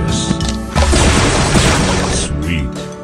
Delicious. Sweet.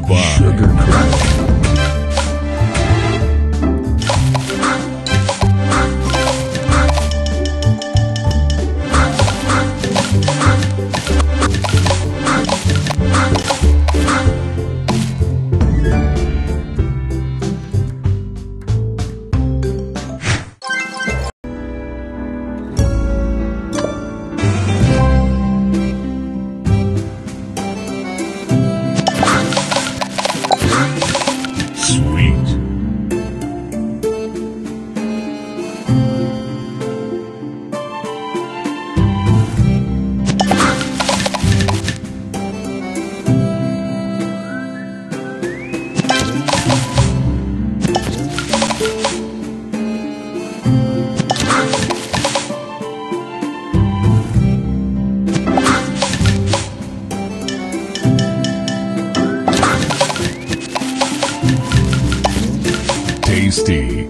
Divine. Sugar Crush. Tasty.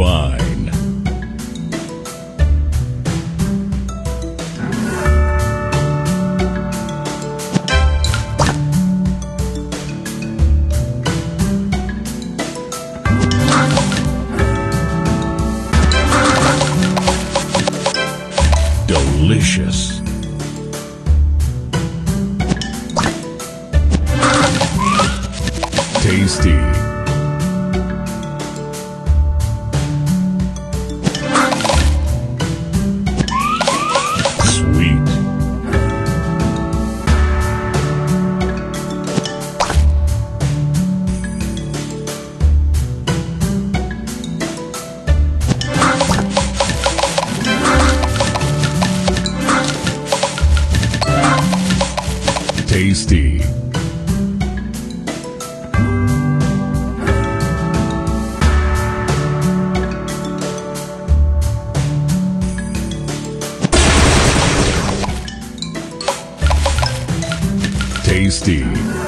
Divine. Delicious. Tasty.